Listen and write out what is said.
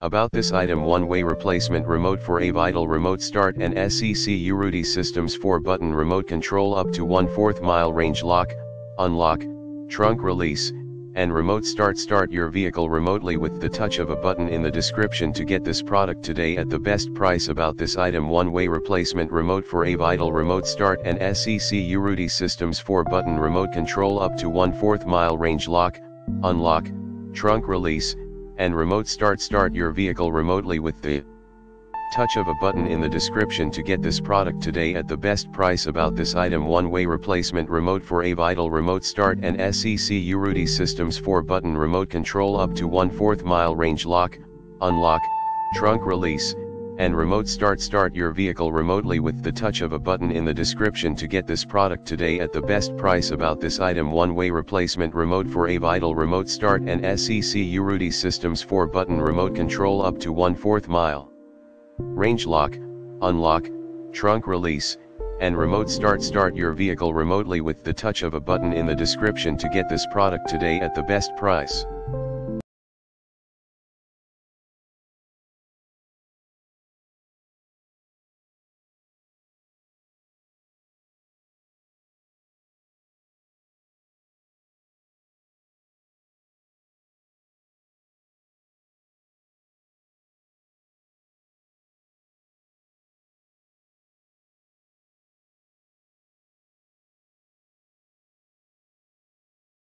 About this item one-way replacement remote for Avital remote start and SEC Uruti systems 4-button remote control up to 1 4th mile range lock, unlock, trunk release, and remote start. Start your vehicle remotely with the touch of a button in the description to get this product today at the best price. About this item one-way replacement remote for Avital remote start and SEC Uruti systems 4-button remote control up to 1 4th mile range lock, unlock, trunk release, and remote start start your vehicle remotely with the touch of a button in the description to get this product today at the best price about this item. One-way replacement remote for Avital remote start and SCC Uruti systems. 4-button remote control up to 1 4th mile range lock, unlock, trunk release, and remote start start your vehicle remotely with the touch of a button in the description to get this product today at the best price about this item one-way replacement remote for Avital remote start and SEC Uruti systems 4-button remote control up to 1 4th mile range lock, unlock, trunk release, and remote start start your vehicle remotely with the touch of a button in the description to get this product today at the best price.